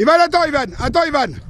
Ivan, attends, Ivan. Attends, Ivan.